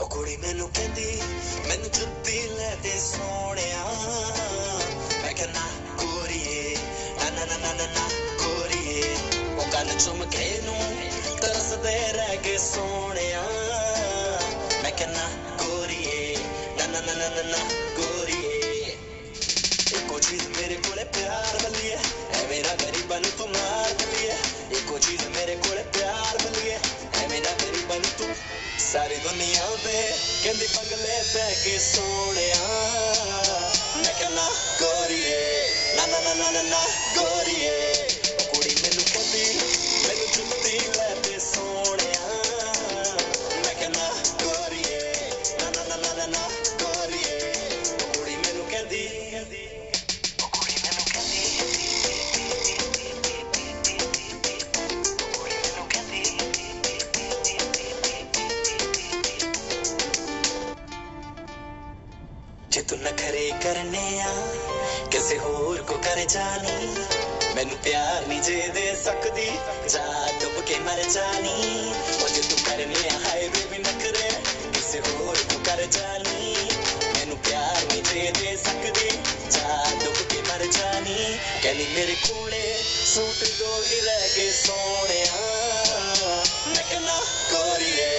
ਉਹ ਕੁੜੀ ਮੈਨੂੰ ਕਹਿੰਦੀ ਮੈਨੂੰ ਜੁੱਤੀ ਲੈ ਦੇ ਸੋਹਣਿਆ ਮੈਂ ਕਹਿੰਦਾ ਗੋਰੀਏ ਨਾ ਨਾ ਨਾ ਨਾ ਨਾ ਨਾ ਗੋਰੀਏ ਉਹ ਕੰਨ ਚੁੰਮ ਕੇ ਨੂੰ ਤਰਸਦੇ ਰਹਿ ਗਏ ਸੋਹਣਿਆ ਮੈਂ ਕਹਿੰਦਾ ਗੋਰੀਏ ਨਾ ਨਾ ਨਾ ਨਾ ਨਾ ਨਾ ਗੋਰੀਏ ਇੱਕੋ ਚੀਜ਼ ਮੇਰੇ ਕੋਲੇ ਪਿਆਰ ਬੱਲੀਏ ਐ ਮੇਰਾ ਗਰੀਬਾਂ ਨੂੰ ਤੂੰ ਮਾਰ ਬੱਲੀਏ ਇੱਕੋ ਚੀਜ਼ ਮੇਰੇ ਦੁਨੀਆ ਦੇ ਕਹਿੰਦੀ ਪਗਲੇ ਬਹਿ ਕੇ ਸੋਹਣਿਆ ਮੈਂ ਕਹਿੰਦਾ ਗੋਰੀਏ, ਨਾ ਨਾ ਨਾ ਨਾ ਨਾ ਨਾ ਗੋਰੀਏ। ਤੂੰ ਨਖਰੇ ਕਰਨੇ ਆ ਕਿਸੇ ਹੋਰ ਕੋ ਕਰ ਜਾਣੀ ਮੈਨੂੰ ਪਿਆਰ ਨਹੀਂ ਜੇ ਦੇ ਸਕਦੀ ਜਾ ਡੁੱਬ ਕੇ ਮਰ ਜਾਣੀ ਉਹ ਜੇ ਤੂੰ ਕਰਨੇ ਆ ਹਾਏ ਬੇਬੀ ਨਖਰੇ ਕਿਸੇ ਹੋਰ ਕੋ ਕਰ ਜਾਣੀ ਮੈਨੂੰ ਪਿਆਰ ਨਹੀਂ ਜੇ ਦੇ ਸਕਦੀ ਜਾ ਡੁੱਬ ਕੇ ਮਰ ਜਾਣੀ ਕਹਿੰਦੀ ਮੇਰੇ ਕੋਲੇ ਸੂਟ ਦੋ ਹੀ ਰਹਿ ਗਏ ਸੋਹਣਿਆ ਮੈਂ ਕਹਿੰਦਾ ਗੋਰੀਏ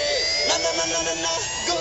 ਨਾ ਨਾ ਨਾ ਨਾ ਨਾ ਨਾ ਗੋਰੀਏ